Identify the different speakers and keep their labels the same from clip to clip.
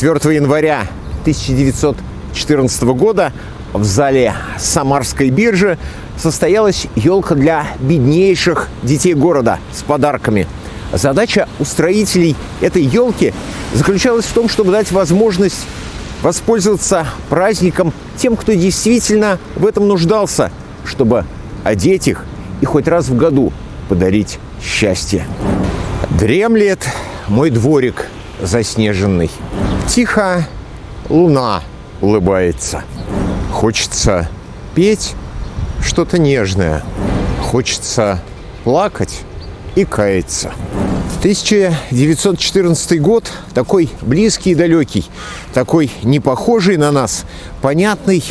Speaker 1: 4 января 1914 года в зале Самарской биржи состоялась елка для беднейших детей города с подарками. Задача устроителей этой елки заключалась в том, чтобы дать возможность воспользоваться праздником тем, кто действительно в этом нуждался, чтобы одеть их и хоть раз в году подарить счастье. Дремлет мой дворик заснеженный. Тихо луна улыбается. Хочется петь что-то нежное. Хочется плакать и каяться. 1914 год такой близкий и далекий, такой не похожий на нас, понятный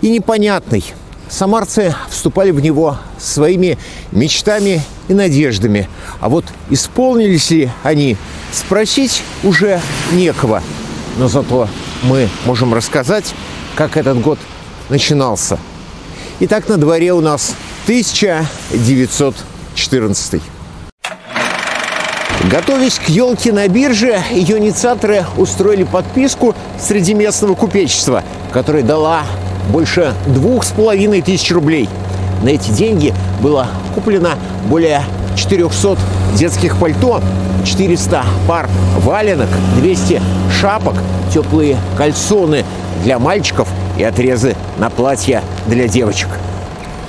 Speaker 1: и непонятный. Самарцы вступали в него своими мечтами и надеждами. А вот исполнились ли они, спросить уже некого. Но зато мы можем рассказать, как этот год начинался. Итак, на дворе у нас 1914. Готовясь к елке на бирже, ее инициаторы устроили подписку среди местного купечества, которая дала больше двух с половиной тысяч рублей. На эти деньги было куплено более 400 детских пальто, 400 пар валенок, 200 шапок, теплые кальсоны для мальчиков и отрезы на платья для девочек.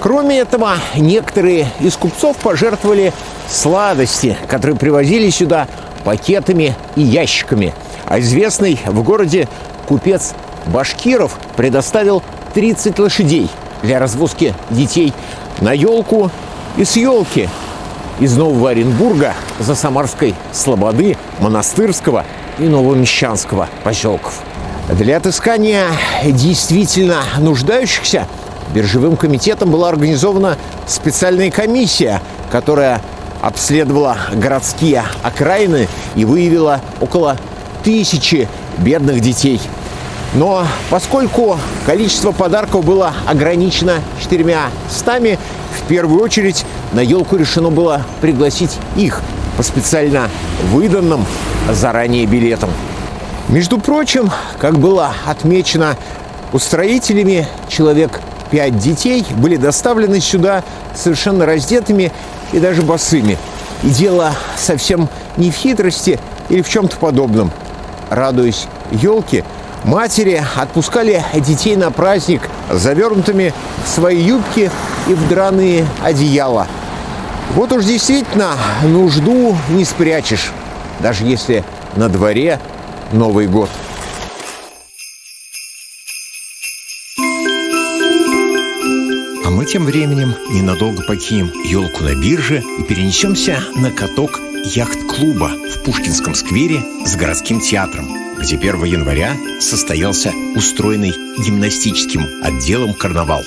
Speaker 1: Кроме этого, некоторые из купцов пожертвовали сладости, которые привозили сюда пакетами и ящиками. А известный в городе купец Башкиров предоставил 30 лошадей для развозки детей на елку и с елки из Нового Оренбурга за Самарской Слободы, Монастырского и Новомещанского поселков. Для отыскания действительно нуждающихся биржевым комитетом была организована специальная комиссия, которая обследовала городские окраины и выявила около тысячи бедных детей. Но поскольку количество подарков было ограничено четырьмя стами, в первую очередь на елку решено было пригласить их по специально выданным заранее билетам. Между прочим, как было отмечено устроителями, человек пять детей были доставлены сюда совершенно раздетыми и даже босыми. И дело совсем не в хитрости или в чем-то подобном. Радуясь елке, матери отпускали детей на праздник завернутыми в свои юбки и в драные одеяла. Вот уж действительно нужду не спрячешь, даже если на дворе Новый год. А мы тем временем ненадолго покинем елку на бирже и перенесемся на каток яхт-клуба в Пушкинском сквере с городским театром, где 1 января состоялся устроенный гимнастическим отделом карнавал.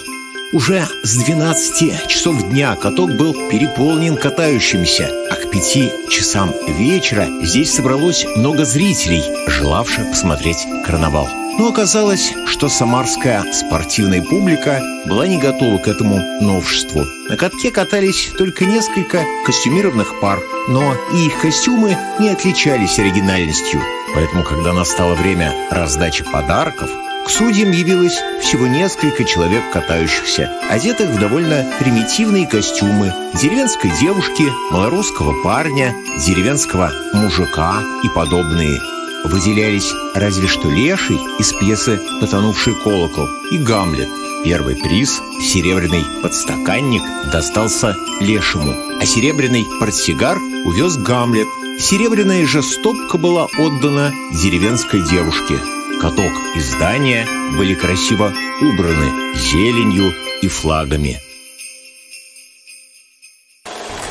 Speaker 1: Уже с 12 часов дня каток был переполнен катающимися, а к 5 часам вечера здесь собралось много зрителей, желавших посмотреть карнавал. Но оказалось, что самарская спортивная публика была не готова к этому новшеству. На катке катались только несколько костюмированных пар, но и их костюмы не отличались оригинальностью. Поэтому, когда настало время раздачи подарков, к судьям явилось всего несколько человек катающихся, одетых в довольно примитивные костюмы деревенской девушки, малорусского парня, деревенского мужика и подобные – выделялись разве что Леший из пьесы «Потонувший колокол» и Гамлет. Первый приз, серебряный подстаканник, достался Лешему, а серебряный портсигар увез Гамлет. Серебряная же стопка была отдана деревенской девушке. Каток и здания были красиво убраны зеленью и флагами.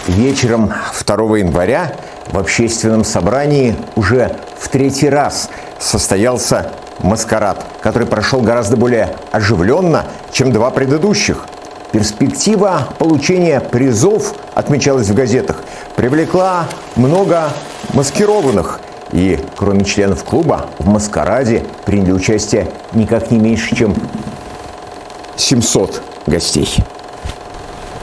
Speaker 1: Вечером 2 января в общественном собрании уже в третий раз состоялся маскарад, который прошел гораздо более оживленно, чем два предыдущих. Перспектива получения призов, отмечалась в газетах, привлекла много маскированных. И кроме членов клуба в маскараде приняли участие никак не меньше, чем 700 гостей.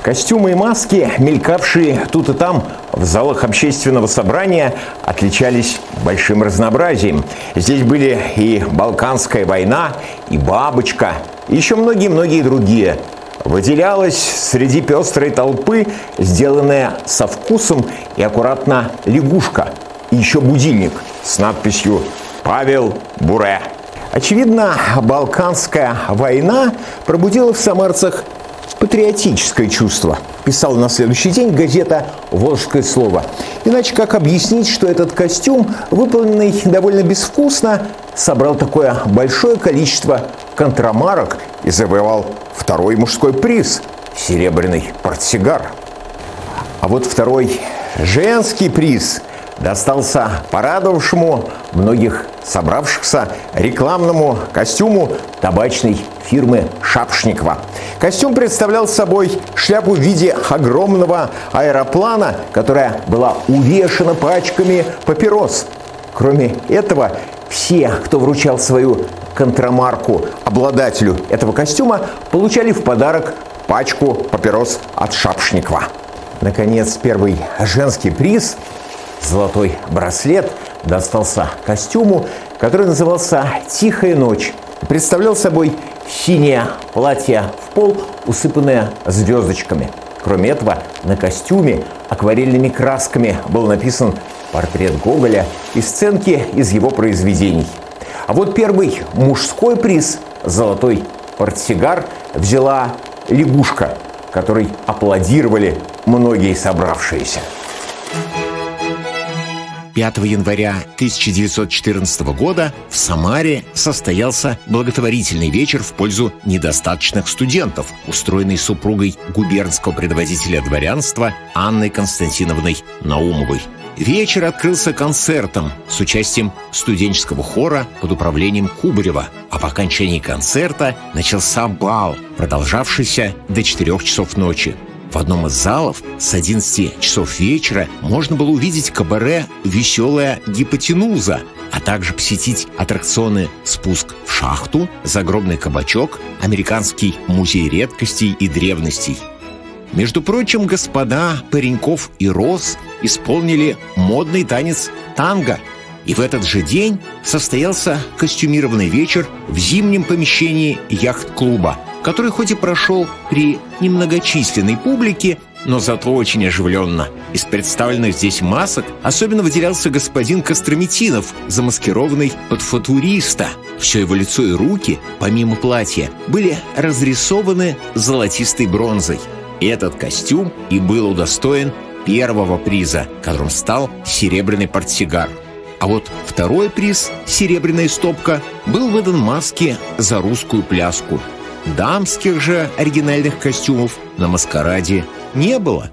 Speaker 1: Костюмы и маски, мелькавшие тут и там в залах общественного собрания отличались большим разнообразием. Здесь были и Балканская война, и Бабочка, и еще многие-многие другие. Выделялась среди пестрой толпы сделанная со вкусом и аккуратно лягушка, и еще будильник с надписью «Павел Буре». Очевидно, Балканская война пробудила в самарцах патриотическое чувство, писала на следующий день газета «Волжское слово». Иначе как объяснить, что этот костюм, выполненный довольно безвкусно, собрал такое большое количество контрамарок и завоевал второй мужской приз – серебряный портсигар. А вот второй женский приз достался порадовавшему многих собравшихся рекламному костюму табачной фирмы Шапшникова. Костюм представлял собой шляпу в виде огромного аэроплана, которая была увешана пачками папирос. Кроме этого, все, кто вручал свою контрамарку обладателю этого костюма, получали в подарок пачку папирос от Шапшникова. Наконец, первый женский приз – золотой браслет – достался костюму, который назывался «Тихая ночь». Представлял собой синее платье в пол, усыпанное звездочками. Кроме этого, на костюме акварельными красками был написан портрет Гоголя и сценки из его произведений. А вот первый мужской приз «Золотой портсигар» взяла лягушка, которой аплодировали многие собравшиеся.
Speaker 2: 5 января 1914 года в Самаре состоялся благотворительный вечер в пользу недостаточных студентов, устроенный супругой губернского предводителя дворянства Анной Константиновной Наумовой. Вечер открылся концертом с участием студенческого хора под управлением Кубарева, а по окончании концерта начался бал, продолжавшийся до 4 часов ночи. В одном из залов с 11 часов вечера можно было увидеть кабаре «Веселая гипотенуза», а также посетить аттракционы «Спуск в шахту», «Загробный кабачок», «Американский музей редкостей и древностей». Между прочим, господа Пареньков и Рос исполнили модный танец танго – и в этот же день состоялся костюмированный вечер в зимнем помещении яхт-клуба, который хоть и прошел при немногочисленной публике, но зато очень оживленно. Из представленных здесь масок особенно выделялся господин Костромитинов, замаскированный под футуриста. Все его лицо и руки, помимо платья, были разрисованы золотистой бронзой. Этот костюм и был удостоен первого приза, которым стал серебряный портсигар – а вот второй приз «Серебряная стопка» был выдан маске за русскую пляску. Дамских же оригинальных костюмов на маскараде не было.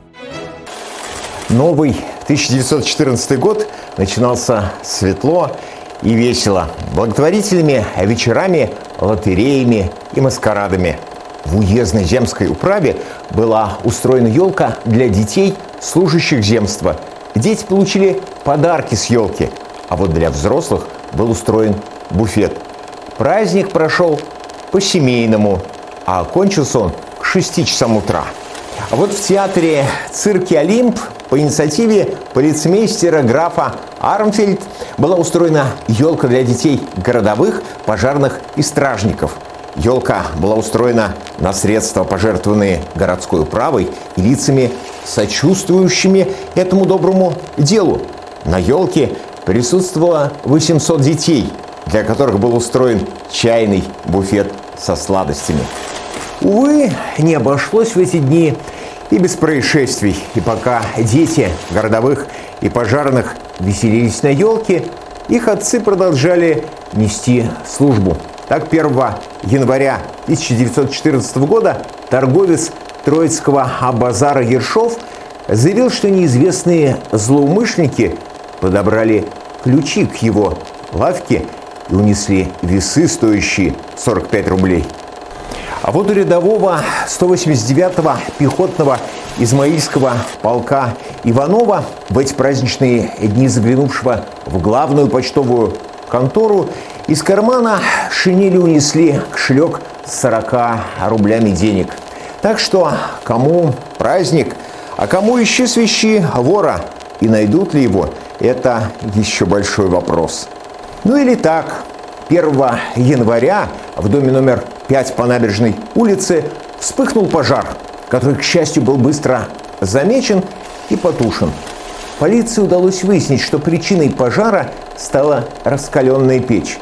Speaker 1: Новый 1914 год начинался светло и весело. Благотворительными вечерами, лотереями и маскарадами. В уездной земской управе была устроена елка для детей, служащих земства. Дети получили подарки с елки – а вот для взрослых был устроен буфет. Праздник прошел по-семейному, а окончился он к 6 часам утра. Вот в театре цирке «Олимп» по инициативе полицмейстера графа Армфельд была устроена елка для детей городовых, пожарных и стражников. Елка была устроена на средства, пожертвованные городской управой и лицами, сочувствующими этому доброму делу. На елке присутствовало 800 детей, для которых был устроен чайный буфет со сладостями. Увы, не обошлось в эти дни и без происшествий. И пока дети городовых и пожарных веселились на елке, их отцы продолжали нести службу. Так 1 января 1914 года торговец Троицкого базара Ершов заявил, что неизвестные злоумышленники подобрали ключи к его лавке и унесли весы, стоящие 45 рублей. А вот у рядового 189-го пехотного Измаильского полка Иванова в эти праздничные дни заглянувшего в главную почтовую контору из кармана шинели унесли кошелек с 40 рублями денег. Так что кому праздник, А кому ищи свищи вора? И найдут ли его? Это еще большой вопрос. Ну или так. 1 января в доме номер 5 по набережной улице вспыхнул пожар, который, к счастью, был быстро замечен и потушен. Полиции удалось выяснить, что причиной пожара стала раскаленная печь.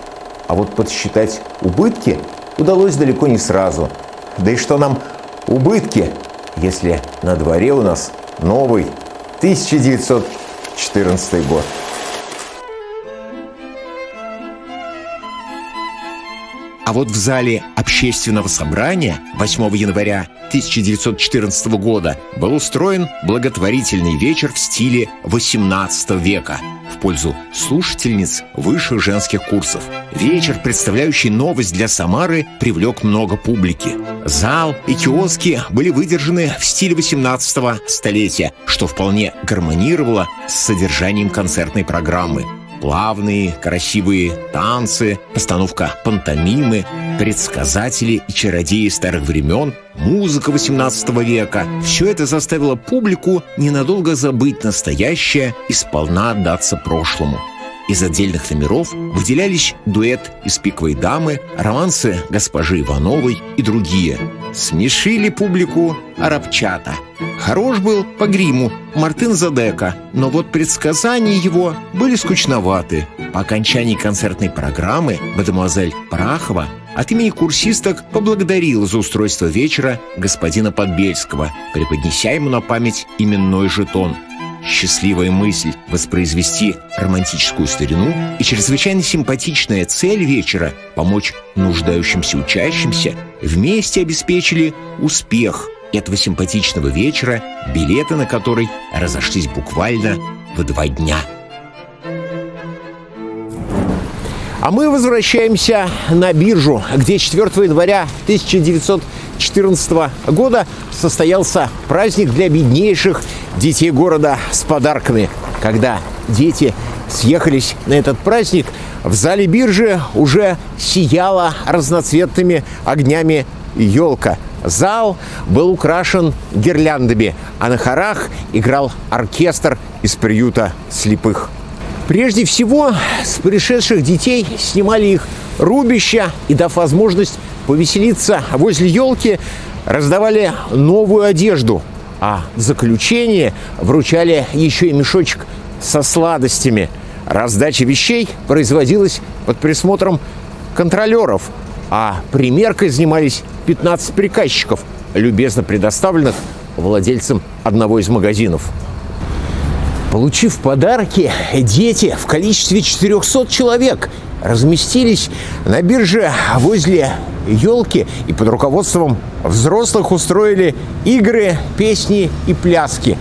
Speaker 1: А вот подсчитать убытки удалось далеко не сразу. Да и что нам убытки, если на дворе у нас новый 1914 год.
Speaker 2: А вот в зале общественного собрания 8 января 1914 года был устроен благотворительный вечер в стиле XVIII века в пользу слушательниц высших женских курсов. Вечер, представляющий новость для Самары, привлек много публики. Зал и киоски были выдержаны в стиле 18 столетия, что вполне гармонировало с содержанием концертной программы. Плавные, красивые танцы, постановка пантомимы, предсказатели и чародеи старых времен, музыка XVIII века – все это заставило публику ненадолго забыть настоящее и сполна отдаться прошлому. Из отдельных номеров выделялись дуэт из «Пиковой дамы», романсы госпожи Ивановой и другие. Смешили публику арабчата. Хорош был по гриму Мартын Задека, но вот предсказания его были скучноваты. По окончании концертной программы мадемуазель Прахова от имени курсисток поблагодарила за устройство вечера господина Подбельского, преподнеся ему на память именной жетон – Счастливая мысль воспроизвести романтическую старину и чрезвычайно симпатичная цель вечера – помочь нуждающимся учащимся вместе обеспечили успех этого симпатичного вечера, билеты на который разошлись буквально в два дня.
Speaker 1: А мы возвращаемся на биржу, где 4 января 1914 года состоялся праздник для беднейших детей города с подарками. Когда дети съехались на этот праздник, в зале биржи уже сияла разноцветными огнями елка. Зал был украшен гирляндами, а на хорах играл оркестр из приюта слепых. Прежде всего, с пришедших детей снимали их рубища и, дав возможность повеселиться возле елки, раздавали новую одежду, а в заключение вручали еще и мешочек со сладостями. Раздача вещей производилась под присмотром контролеров, а примеркой занимались 15 приказчиков, любезно предоставленных владельцам одного из магазинов. Получив подарки, дети в количестве 400 человек разместились на бирже возле елки и под руководством взрослых устроили игры, песни и пляски.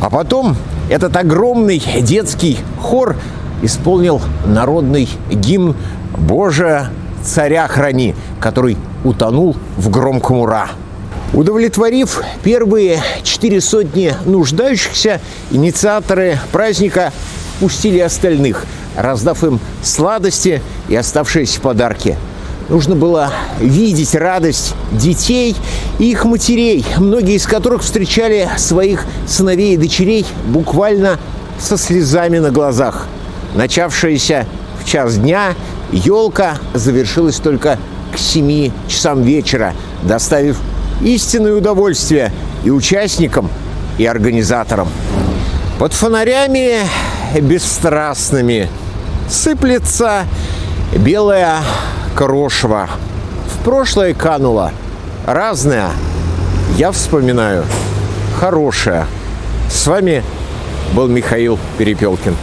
Speaker 1: А потом этот огромный детский хор исполнил народный гимн «Боже, царя храни», который утонул в громком «Ура». Удовлетворив первые четыре сотни нуждающихся, инициаторы праздника пустили остальных, раздав им сладости и оставшиеся подарки. Нужно было видеть радость детей и их матерей, многие из которых встречали своих сыновей и дочерей буквально со слезами на глазах. Начавшаяся в час дня елка завершилась только к 7 часам вечера, доставив истинное удовольствие и участникам, и организаторам. Под фонарями бесстрастными сыплется белая крошева. В прошлое канула разная. Я вспоминаю хорошая. С вами был Михаил Перепелкин.